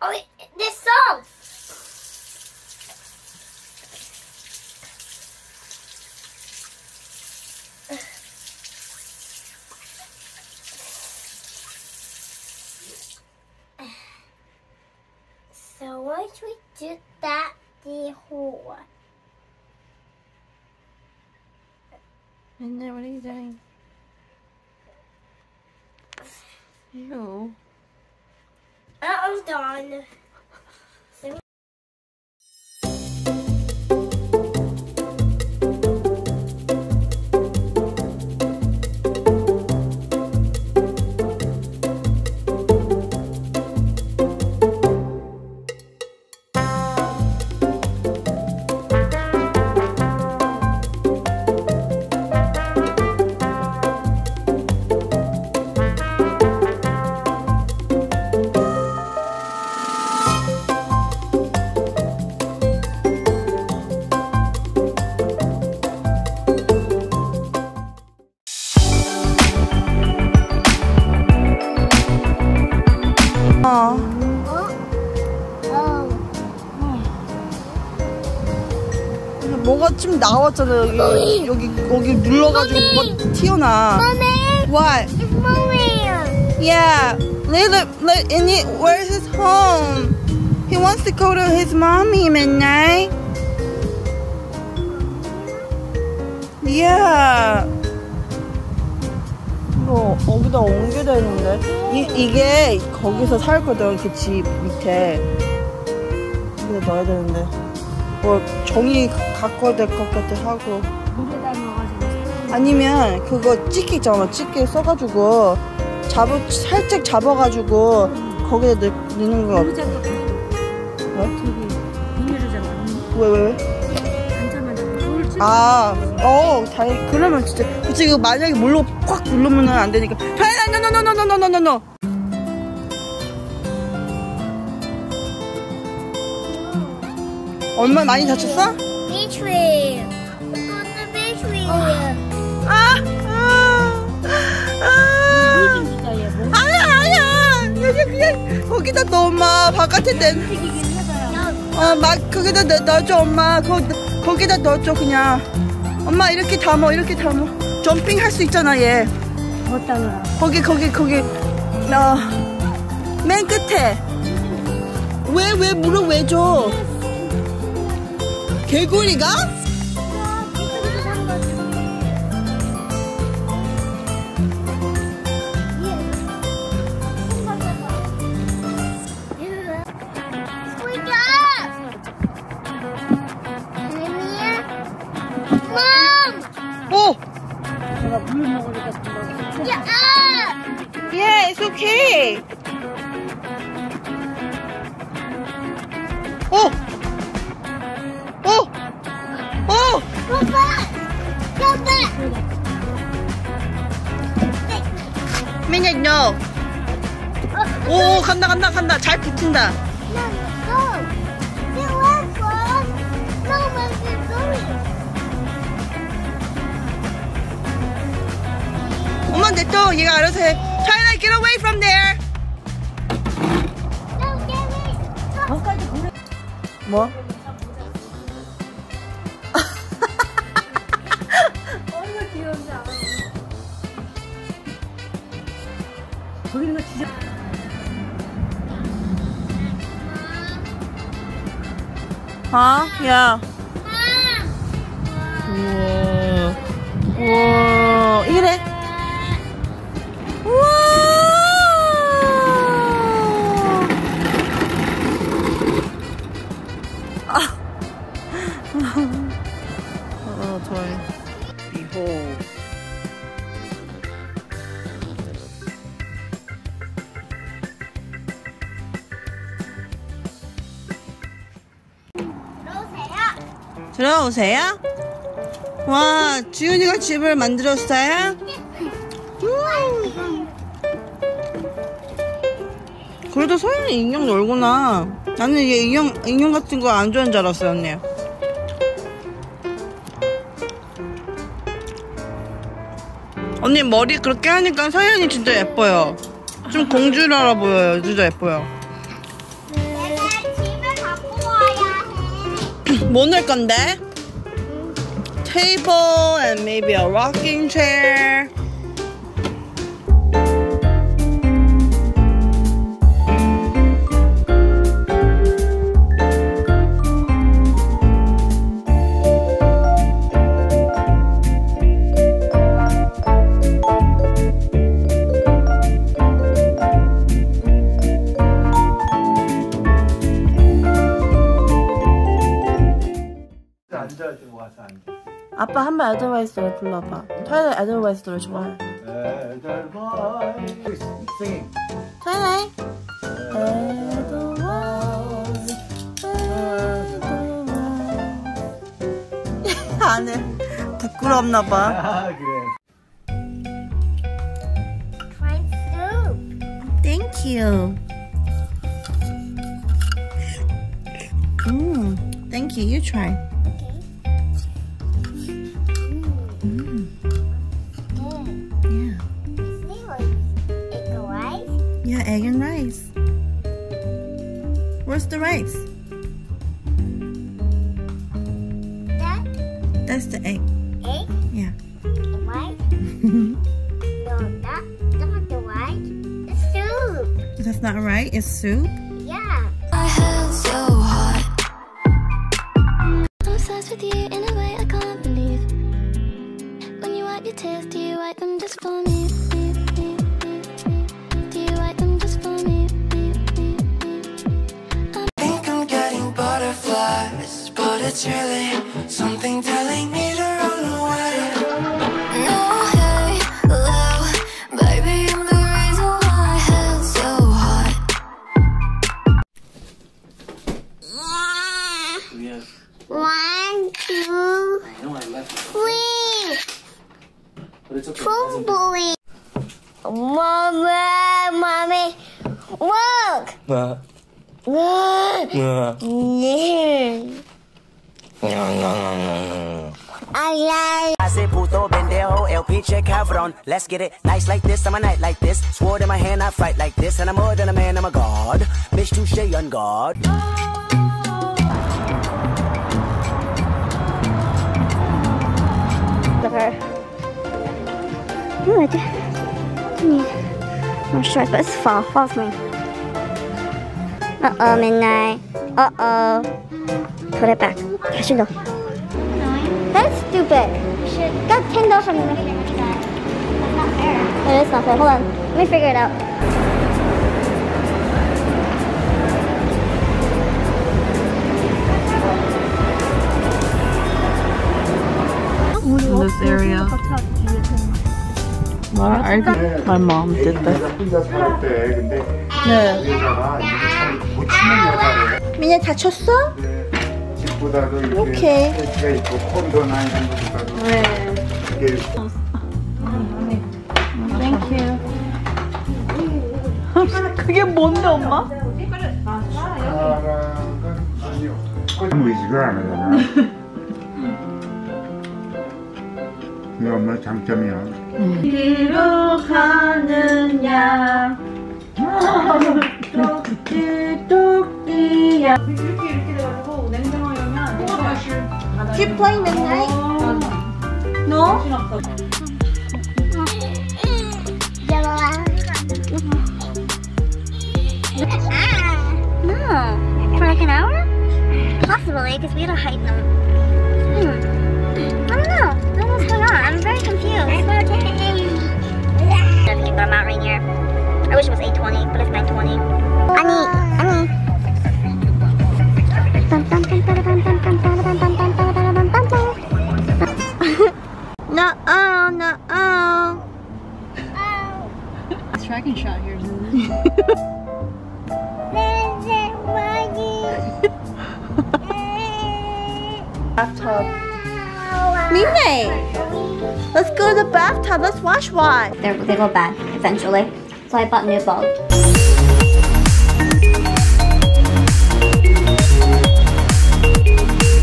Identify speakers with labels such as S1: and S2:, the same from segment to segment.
S1: Oh, it- this song. So once we do that, the whole.
S2: Minna, what are you doing? Ew.
S1: That was done.
S2: 나왔잖아 여기 여기 여기 눌러가지고 뭐가 튀어나.
S1: Mommy,
S2: What?
S1: it's moving.
S2: Yeah. Little, little, and he, where's his home? He wants to go to his mommy midnight. Yeah. 이거 여기다 옮겨야 되는데 이, 이게 거기서 살거든 그 집 밑에 여기다 넣어야 되는데 뭐 종이 갖고 와야 될 것 같아 하고
S3: 물에다 넣어가지고
S2: 아니면 그거 찌개 있잖아 찌개 써가지고 잡아 살짝 잡아가지고 거기에 넣, 넣는 거 왜?
S3: 저기 비닐장갑
S2: 왜 왜?
S3: 꿀
S2: 아, 어, 다행. 그러면 진짜 그치 이거 만약에 물로 꽉 누르면 안 되니까. 노노노노노노노노노. 얼마 많이 다쳤어?
S1: To beach wheel.
S2: 아, 아, 아. 아니야, 아니야. 여기 그냥 거기다 넣어, 엄마. 바깥에 내. 어, 막 거기다 넣, 넣어줘, 엄마. 거, 거기다 넣어줘, 그냥. 엄마 이렇게 담어, 이렇게 담어. 점핑 할 수 있잖아, 얘.
S3: 어디다 넣어?
S2: 거기, 거기, 거기. 어, 맨 끝에. 왜, 왜 물을 왜 줘? 개구리가? 민혁 no. 오 간다 간다 간다 잘 붙인다. 엄마 내또 얘가 알아서 해. Tyler, get away from there. 뭐? Huh? Yeah.
S1: 들어오세요.
S2: 와, 지훈이가 집을 만들었어요? 음. 그래도 서연이 인형 놀구나. 나는 이게 인형, 인형 같은 거 안 좋아하는 줄 알았어요, 언니. 언니 머리 그렇게 하니까 서연이 진짜 예뻐요. 좀 공주라라 보여요. 진짜 예뻐요. 뭐 넣을 건데? Table and maybe a rocking chair.
S4: 아.
S2: 아빠 한 번 에델와이스 노래 불러봐. 서연이 에델와이스 노래 좋아해.
S4: 에델바이 싱잉.
S2: 서연이. 에델와이스. 에델와이스. 안 해. 부끄럽나 봐.
S4: 아 그래.
S2: Thank you. Mm, thank you. You try. Rice?
S1: That
S2: That's the egg.
S1: egg,
S2: Yeah.
S1: white. no, that not the white. The soup.
S2: That's not right. It's soup.
S1: Yeah.
S5: My head's so hot. I'm obsessed with you in a way I can't believe. When you wipe your tears, do you wipe them just for me? But it's really something telling me to run away. No, hey, hello, baby, I'm the reason why my so hot.
S1: One, two, three. Two boy. Mama, mommy, look.
S6: 뭐 no,
S1: no,
S6: no, no,
S1: no. I like.
S7: put say puto pendejo, LP check cabrón. Let's get it nice like this, I'm a night like this. Sword in my hand, I fight like this, and I'm more than a man, I'm a god. Bitch touche on
S8: God. Okay. Good. I'm sure, but it's far, Fall me. Uh oh, midnight. Uh oh. Put it back. Cash it That's stupid. Got ten dollars from me. It is not fair. Hold on. Let me figure it out.
S2: In this area. Well, I think my mom did that.
S4: 혼자 살 때 근데
S2: 네.
S4: 여자가 이렇게 잘 고치는 여자래.
S2: 미녀 다쳤어?
S4: 근데 집보다도 이렇게
S2: 오케이.
S4: 패치가 있고 콘도나 이런 것보다도
S2: 네.
S4: 이게
S2: 그게 뭔데 엄마?
S4: 사랑은 아니요. 무의식을 안 하잖아. 그게 엄마 장점이야.
S2: 뒤로 가느냐 똑띠 똑띠야 Keep playing midnight? No?
S8: No. For like an hour? Possibly, because we had to hide them. Hmm. I don't know. I don't know what's going on. I'm very confused. Everything but I'm out right here. I wish it was 820, but it's 920. Ani, Ani. Bum, bum, bum, bada, bum, bum, bum,
S3: tracking shot here.
S2: bathtub. Mine! Let's go to the bathtub. Let's wash one.
S8: They're, they go bad eventually. So I bought new bulbs.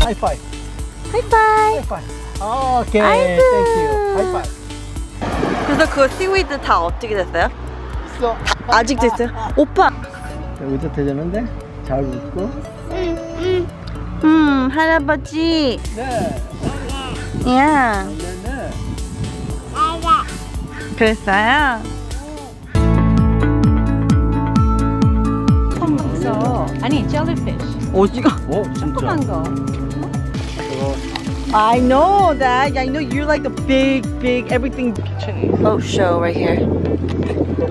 S6: High five. High five. High five. Okay. 아이고. Thank you. High five.
S2: 그래서 그 씨위드 다 어떻게 됐어요?
S6: 있어.
S2: 아직도 있어요? 오빠.
S6: 의자 대자는데 잘 웃고.
S2: 음 할아버지.
S6: 네.
S2: 야.
S6: 네네.
S2: 그랬어요?
S3: 있어. 아니, jellyfish.
S2: 오징어.
S6: 오 진짜.
S3: 조그만 거.
S2: I know that. I know you're like a big, big everything. Oh, show right here.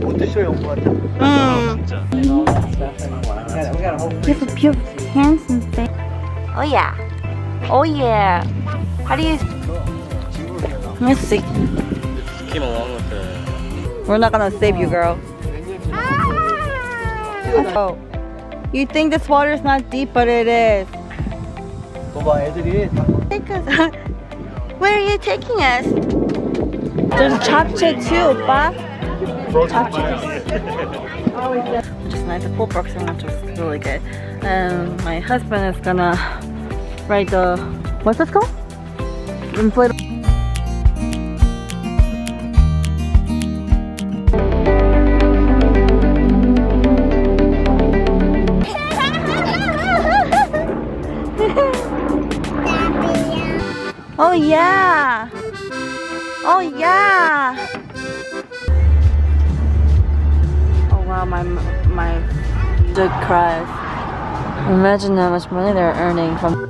S6: 못 드셔요 온 것 같아.
S2: 음.
S6: We gotta hold.
S8: You have a beautiful, handsome face.
S2: Oh yeah. Oh yeah. How do you? Let's see.
S9: came along with the
S2: We're not gonna save you, girl. Oh. You think this water is not deep, but it is.
S6: 봐봐 애들이 다
S2: Take us. Where are you taking us? There's japchae too, opa. Which is nice. The pulled pork sandwich was really good. Um, my husband is gonna ride the what's this called? Inflatable. Oh yeah. Oh yeah. Oh my my dog cries. Imagine how much money they're earning from